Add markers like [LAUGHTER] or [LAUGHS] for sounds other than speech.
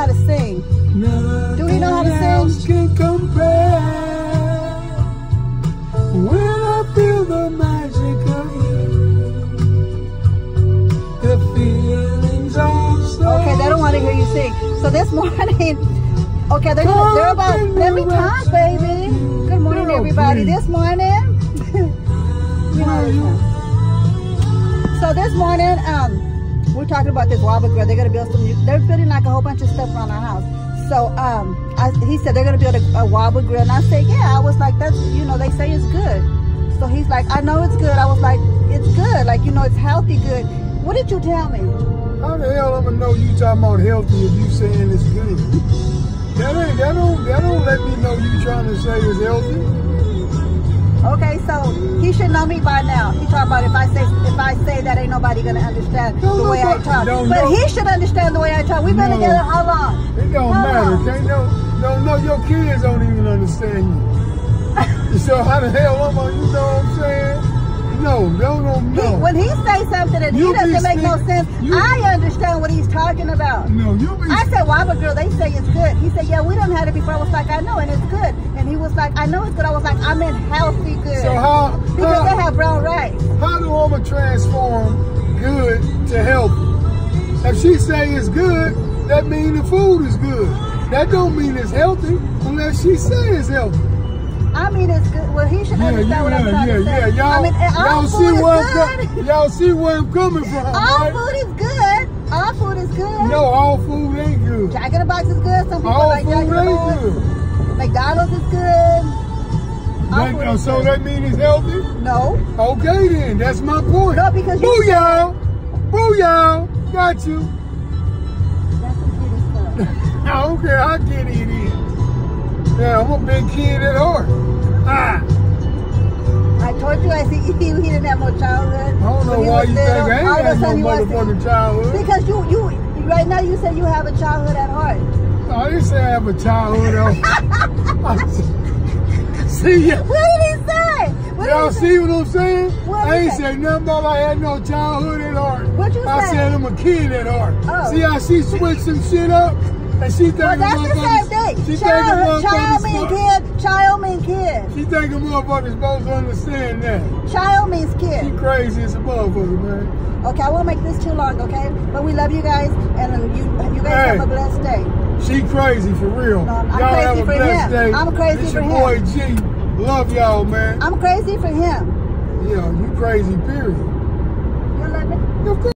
how to sing? Do he know how to sing? Can compare when I feel the magic of you. The feelings are so Okay, they don't want to hear you sing. So this [LAUGHS] morning, okay, they're, gonna, they're about, let me talk, baby. Good morning, everybody. This morning, [LAUGHS] you know, so this morning, um, we're talking about this WaBa Grill. They're gonna build some, they're building like a whole bunch of stuff around our house. So, um, I, he said they're gonna build a, a Grill, and I said, yeah. I was like, that's, you know, they say it's good. So he's like, I know it's good. I was like, it's good. Like, you know, it's healthy, good. What did you tell me? How the hell I'm gonna know you talking about healthy if you saying it's good? That ain't that don't that don't let me know you trying to say it's healthy. He should know me by now. He talking about if I say if I say that ain't nobody gonna understand No, the way I talk. don't But know. he should understand the way I talk. We've been No. together how long? It don't How matter. long? Can't no don't know your kids don't even understand you. [LAUGHS] so how the hell am I? You know what I'm saying? No, no, no, He, when he say something and You he doesn't make no sense, you- I understand what he's talking about. no, you be I said, WaBa girl. they say it's good. He said, yeah, we done had it before. I was like, I know, and it's good. And he was like, I know it's good. I was like, I meant healthy good. so how because they have brown rice. how do I transform good to healthy? If she say it's good, that mean the food is good. That don't mean it's healthy unless she say it's healthy. I mean, it's good. Well, he should Yeah, understand yeah, what I'm trying yeah, to say. yeah. Y'all, I mean, all y'all see where y'all see where I'm coming from, All right? food is good. All food is good. No, all food ain't good. Jack in the Box is good. Some people All like Jack in the ain't Box. good. McDonald's is good. That- uh, so good. that means it's healthy? no, Okay then, that's my point. no, because you Booyah! Booyah! Got you. That's some kid stuff. [LAUGHS] I don't care how kitty it is. Yeah, I'm a big kid at heart. Ah, I told you I see he, he didn't have no childhood. I don't know why you little, think I all of ain't a had no wants to- motherfucking childhood. Because you, you, right now you said you have a childhood at heart. I didn't say I have a childhood. though. [LAUGHS] see ya. What did he say? Y'all see what I'm saying? What I ain't say? say nothing about I had no childhood at heart. What you I say? said I'm a kid at heart. Oh. See how she switched some shit up? And she think Well, that's the same thing. She Child, child means kid. Child means kid. She think motherfucker's supposed to understand that. Child means kid. She crazy as a motherfucker, man. Okay, I won't make this too long, okay? But we love you guys, and you you guys Hey. have a blessed day. She crazy for real. No, I'm y'all crazy have a for blessed him. day. I'm crazy it's for your boy G. Love y'all, man. I'm crazy for him. yeah, you crazy, period. You love course.